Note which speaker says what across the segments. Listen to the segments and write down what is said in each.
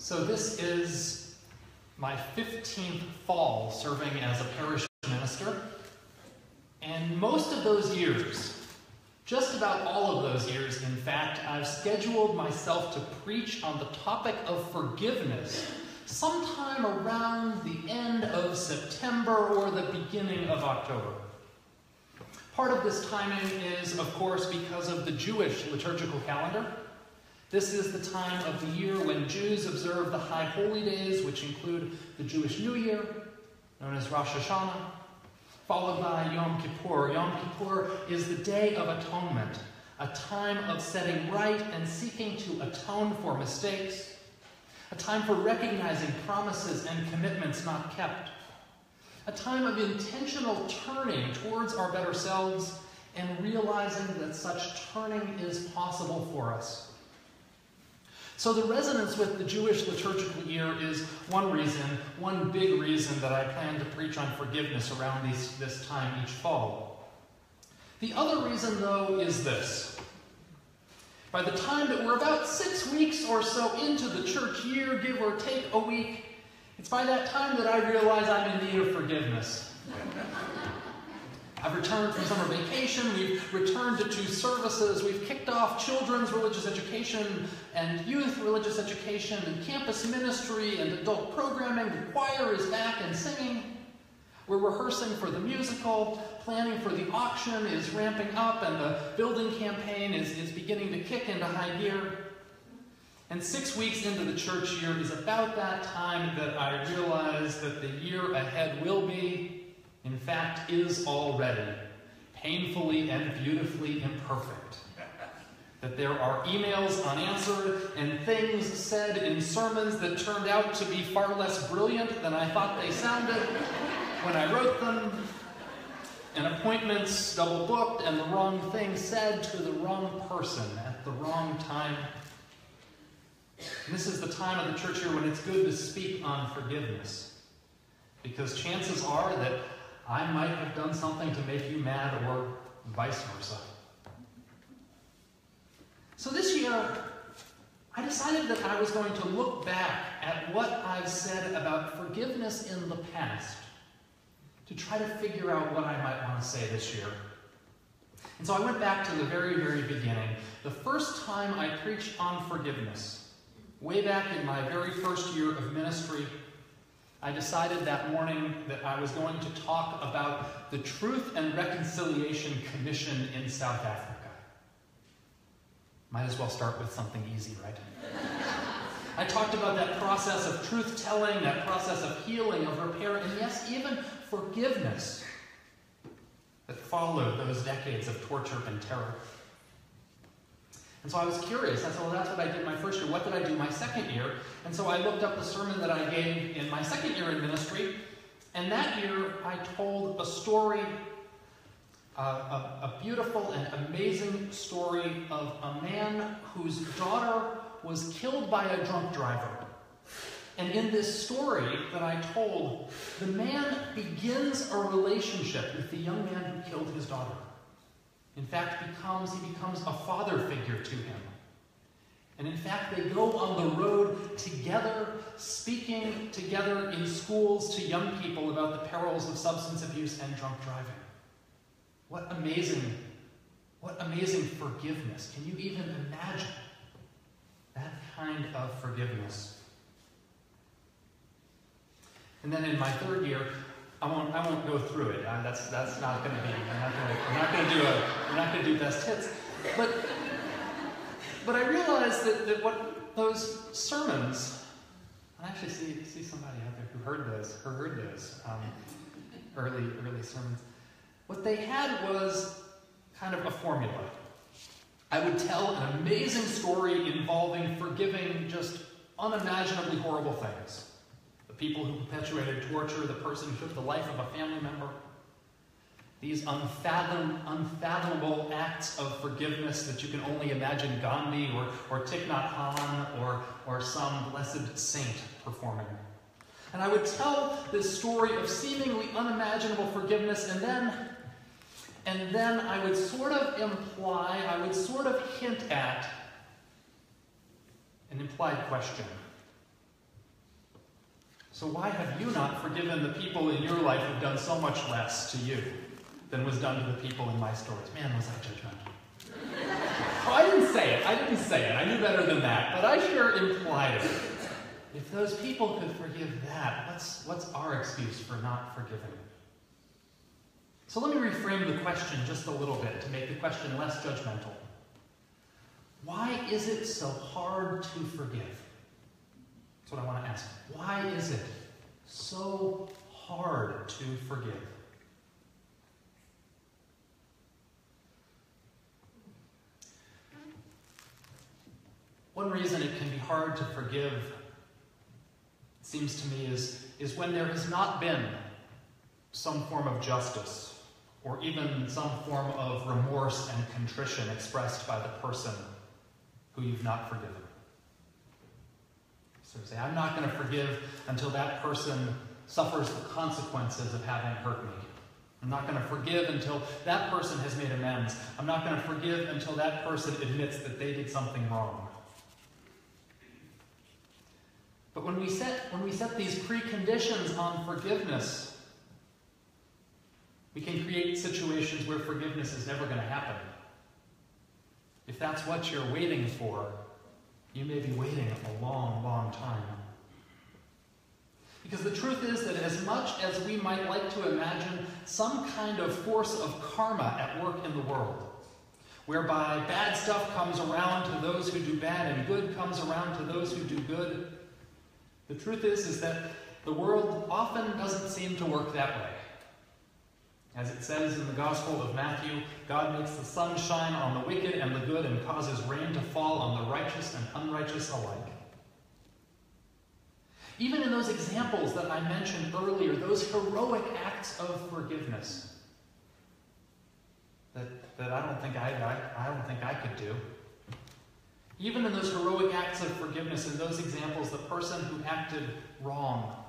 Speaker 1: So this is my 15th fall serving as a parish minister. And most of those years, just about all of those years, in fact, I've scheduled myself to preach on the topic of forgiveness sometime around the end of September or the beginning of October. Part of this timing is, of course, because of the Jewish liturgical calendar. This is the time of the year when Jews observe the high holy days, which include the Jewish New Year, known as Rosh Hashanah, followed by Yom Kippur. Yom Kippur is the Day of Atonement, a time of setting right and seeking to atone for mistakes, a time for recognizing promises and commitments not kept, a time of intentional turning towards our better selves and realizing that such turning is possible for us. So, the resonance with the Jewish liturgical year is one reason, one big reason that I plan to preach on forgiveness around these, this time each fall. The other reason, though, is this. By the time that we're about six weeks or so into the church year, give or take a week, it's by that time that I realize I'm in need of forgiveness. I've returned from summer vacation. We've returned to two services. We've kicked off children's religious education and youth religious education and campus ministry and adult programming. The choir is back and singing. We're rehearsing for the musical. Planning for the auction is ramping up, and the building campaign is, is beginning to kick into high gear. And six weeks into the church year is about that time that I realize that the year ahead will be, in fact, is already painfully and beautifully imperfect. That there are emails unanswered and things said in sermons that turned out to be far less brilliant than I thought they sounded when I wrote them, and appointments double booked and the wrong thing said to the wrong person at the wrong time and this is the time of the church year when it's good to speak on forgiveness. Because chances are that I might have done something to make you mad or vice versa. So this year, I decided that I was going to look back at what I've said about forgiveness in the past to try to figure out what I might want to say this year. And so I went back to the very, very beginning. The first time I preached on forgiveness Way back in my very first year of ministry, I decided that morning that I was going to talk about the Truth and Reconciliation Commission in South Africa. Might as well start with something easy, right? I talked about that process of truth telling, that process of healing, of repair, and yes, even forgiveness that followed those decades of torture and terror. And so I was curious. I said, well, that's what I did my first year. What did I do my second year? And so I looked up the sermon that I gave in my second year in ministry. And that year I told a story, uh, a, a beautiful and amazing story of a man whose daughter was killed by a drunk driver. And in this story that I told, the man begins a relationship with the young man who killed his daughter in fact, becomes, he becomes a father figure to him. And in fact, they go on the road together, speaking together in schools to young people about the perils of substance abuse and drunk driving. What amazing, what amazing forgiveness. Can you even imagine that kind of forgiveness? And then in my third year, I won't, I won't go through it. Uh, that's, that's not going to be, we're not going to, do a, we're not going to do best hits. But, but I realized that, that what those sermons, I actually see, see somebody out there who heard those, who heard those um, early, early sermons. What they had was kind of a formula. I would tell an amazing story involving forgiving just unimaginably horrible things people who perpetuated torture, the person who took the life of a family member. These unfathom, unfathomable acts of forgiveness that you can only imagine Gandhi or, or Thich Nhat Hanh or, or some blessed saint performing. And I would tell this story of seemingly unimaginable forgiveness, and then, and then I would sort of imply, I would sort of hint at an implied question. So why have you not forgiven the people in your life who've done so much less to you than was done to the people in my stories? Man, was I judgmental. oh, I didn't say it. I didn't say it. I knew better than that. But I sure implied it. If those people could forgive that, what's, what's our excuse for not forgiving? So let me reframe the question just a little bit to make the question less judgmental. Why is it so hard to forgive? That's what I want to ask. Why is it so hard to forgive? One reason it can be hard to forgive, seems to me, is, is when there has not been some form of justice or even some form of remorse and contrition expressed by the person who you've not forgiven. So say, I'm not going to forgive until that person suffers the consequences of having hurt me. I'm not going to forgive until that person has made amends. I'm not going to forgive until that person admits that they did something wrong. But when we set, when we set these preconditions on forgiveness, we can create situations where forgiveness is never going to happen. If that's what you're waiting for, you may be waiting a long, long time. Because the truth is that as much as we might like to imagine some kind of force of karma at work in the world, whereby bad stuff comes around to those who do bad and good comes around to those who do good, the truth is, is that the world often doesn't seem to work that way. As it says in the Gospel of Matthew, God makes the sun shine on the wicked and the good and causes rain to fall on the righteous and unrighteous alike. Even in those examples that I mentioned earlier, those heroic acts of forgiveness that, that I don't think I, I, I don't think I could do. Even in those heroic acts of forgiveness, in those examples, the person who acted wrong,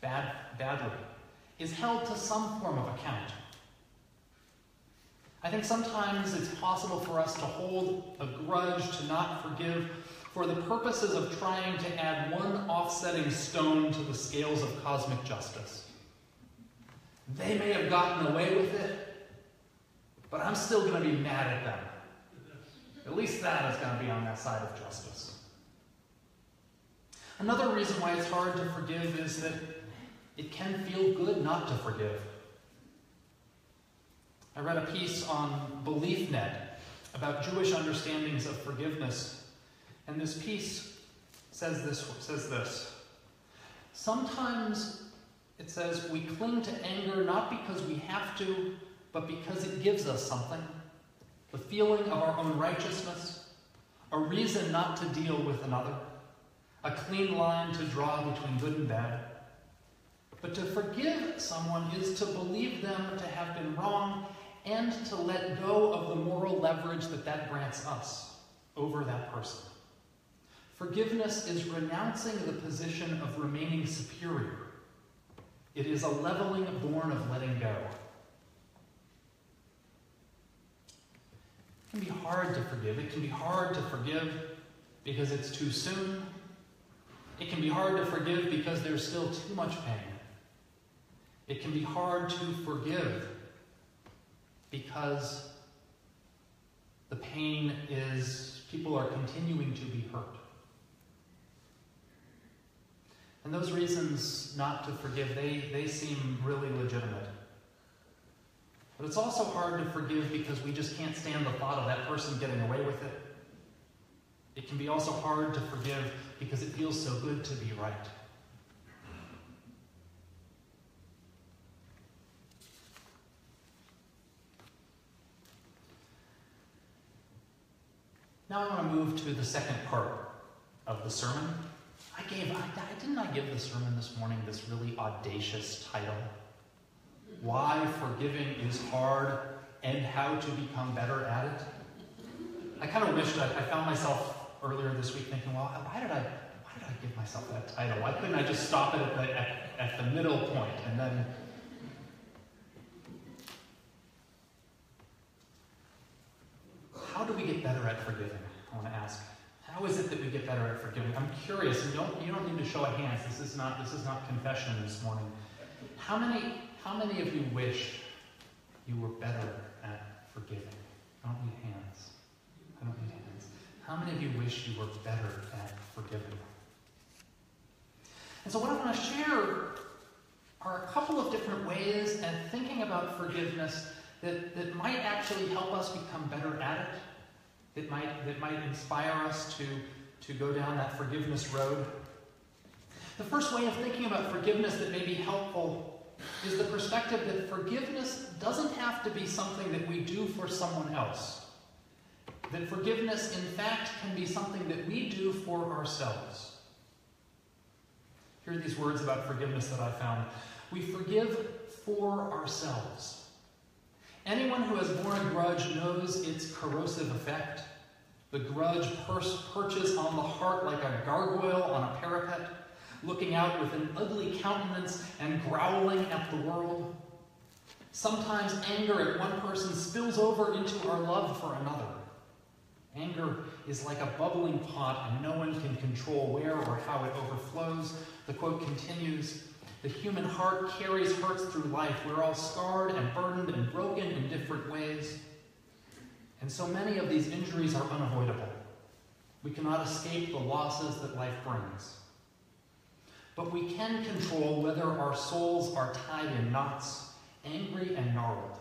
Speaker 1: bad, badly, is held to some form of account. I think sometimes it's possible for us to hold a grudge, to not forgive, for the purposes of trying to add one offsetting stone to the scales of cosmic justice. They may have gotten away with it, but I'm still going to be mad at them. At least that is going to be on that side of justice. Another reason why it's hard to forgive is that it can feel good not to forgive. I read a piece on BeliefNet about Jewish understandings of forgiveness, and this piece says this, says this. Sometimes it says we cling to anger not because we have to, but because it gives us something. The feeling of our own righteousness, a reason not to deal with another, a clean line to draw between good and bad. But to forgive someone is to believe them to have been wrong and to let go of the moral leverage that that grants us over that person. Forgiveness is renouncing the position of remaining superior. It is a leveling born of letting go. It can be hard to forgive. It can be hard to forgive because it's too soon. It can be hard to forgive because there's still too much pain. It can be hard to forgive because the pain is people are continuing to be hurt. And those reasons not to forgive, they, they seem really legitimate. But it's also hard to forgive because we just can't stand the thought of that person getting away with it. It can be also hard to forgive because it feels so good to be right. Now I want to move to the second part of the sermon. I gave, I, didn't I give the sermon this morning this really audacious title? Why forgiving is hard and how to become better at it. I kind of wished I, I found myself earlier this week thinking, well, why did I, why did I give myself that title? Why couldn't I just stop it at the, at, at the middle point and then how do we get better at forgiving? I want to ask. How is it that we get better at forgiving? I'm curious, and don't, you don't need to show of hands. This is not this is not confession this morning. How many how many of you wish you were better at forgiving? I don't need hands. I don't need hands. How many of you wish you were better at forgiving? And so what I want to share are a couple of different ways at thinking about forgiveness that, that might actually help us become better at it that might, that might inspire us to, to go down that forgiveness road. The first way of thinking about forgiveness that may be helpful is the perspective that forgiveness doesn't have to be something that we do for someone else. That forgiveness, in fact, can be something that we do for ourselves. Here are these words about forgiveness that I found. We forgive for ourselves. Anyone who has borne a grudge knows its corrosive effect. The grudge perches on the heart like a gargoyle on a parapet, looking out with an ugly countenance and growling at the world. Sometimes anger at one person spills over into our love for another. Anger is like a bubbling pot, and no one can control where or how it overflows. The quote continues the human heart carries hurts through life. We're all scarred and burdened and broken in different ways. And so many of these injuries are unavoidable. We cannot escape the losses that life brings. But we can control whether our souls are tied in knots, angry and gnarled.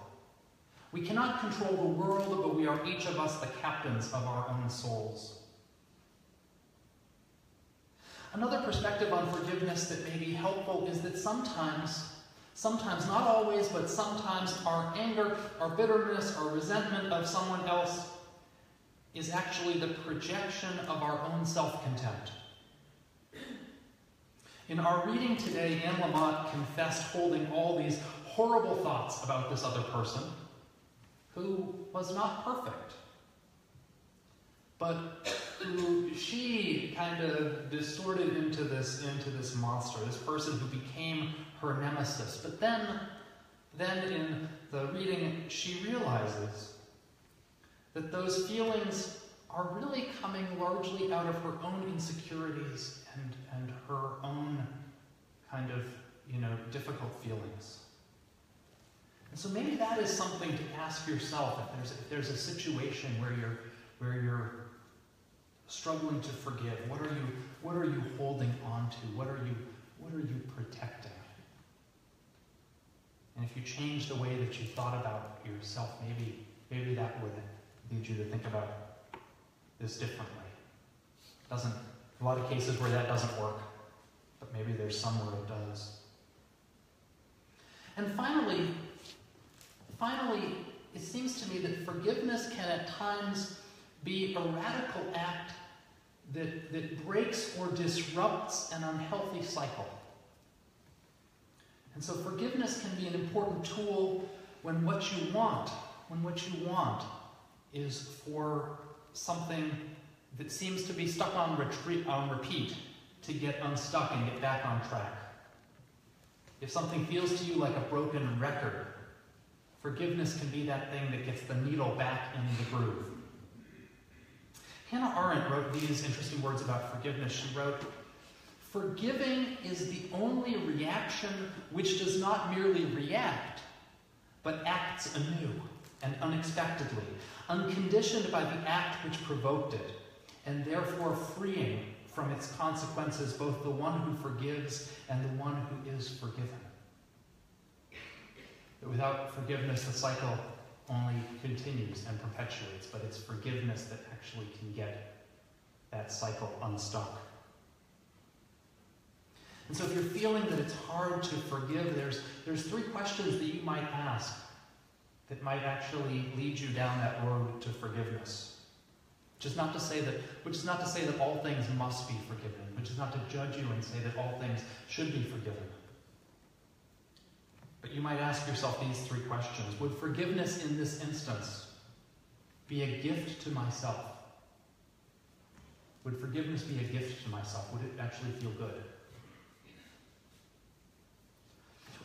Speaker 1: We cannot control the world, but we are each of us the captains of our own souls. Another perspective on forgiveness that may be helpful is that sometimes, sometimes, not always, but sometimes our anger, our bitterness, our resentment of someone else is actually the projection of our own self-contempt. In our reading today, Anne Lamott confessed holding all these horrible thoughts about this other person who was not perfect. But who she kind of distorted into this into this monster, this person who became her nemesis. But then, then in the reading, she realizes that those feelings are really coming largely out of her own insecurities and, and her own kind of, you know, difficult feelings. And so maybe that is something to ask yourself if there's, if there's a situation where you're, where you're struggling to forgive? What are you, what are you holding on to? What are you, what are you protecting? And if you change the way that you thought about yourself, maybe, maybe that would lead you to think about this differently. Doesn't a lot of cases where that doesn't work, but maybe there's some where it does. And finally, finally, it seems to me that forgiveness can at times be a radical act that, that breaks or disrupts an unhealthy cycle. And so forgiveness can be an important tool when what you want, when what you want is for something that seems to be stuck on, retreat, on repeat to get unstuck and get back on track. If something feels to you like a broken record, forgiveness can be that thing that gets the needle back in the groove. Hannah Arendt wrote these interesting words about forgiveness. She wrote, Forgiving is the only reaction which does not merely react, but acts anew and unexpectedly, unconditioned by the act which provoked it, and therefore freeing from its consequences both the one who forgives and the one who is forgiven. Without forgiveness, the cycle only continues and perpetuates, but it's forgiveness that actually can get that cycle unstuck. And so if you're feeling that it's hard to forgive, there's, there's three questions that you might ask that might actually lead you down that road to forgiveness. Which is not to say that, which is not to say that all things must be forgiven, which is not to judge you and say that all things should be forgiven. But you might ask yourself these three questions. Would forgiveness in this instance be a gift to myself? Would forgiveness be a gift to myself? Would it actually feel good?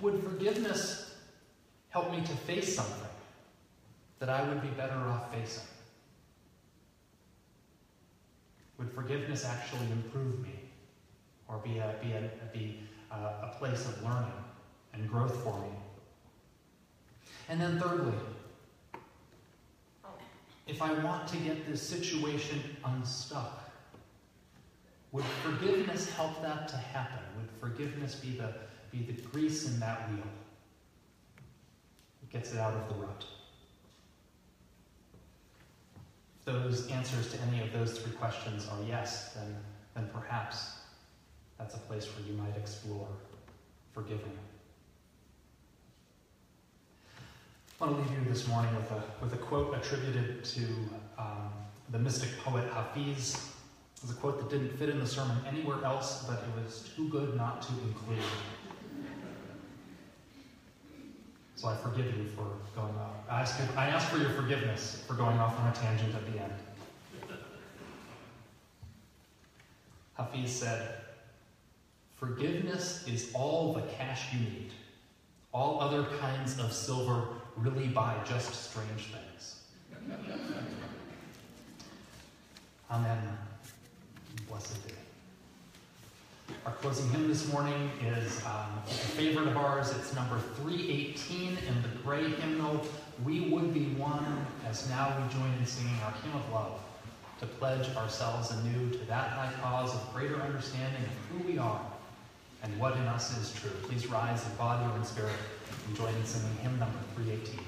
Speaker 1: Would forgiveness help me to face something that I would be better off facing? Would forgiveness actually improve me? Or be a, be a, be a, a place of learning and growth for me? And then thirdly, if I want to get this situation unstuck, would forgiveness help that to happen? Would forgiveness be the, be the grease in that wheel? It gets it out of the rut. If those answers to any of those three questions are yes, then, then perhaps that's a place where you might explore forgiving. I want to leave you this morning with a, with a quote attributed to um, the mystic poet Hafiz It's a quote that didn't fit in the sermon anywhere else, but it was too good not to include. So I forgive you for going off. I ask, I ask for your forgiveness for going off on a tangent at the end. Hafiz said, Forgiveness is all the cash you need. All other kinds of silver really buy just strange things. Amen blessed day. Our closing hymn this morning is um, a favorite of ours. It's number 318 in the gray hymnal, We Would Be One, as now we join in singing our hymn of love to pledge ourselves anew to that high cause of greater understanding of who we are and what in us is true. Please rise in body or in spirit and join in singing hymn number 318.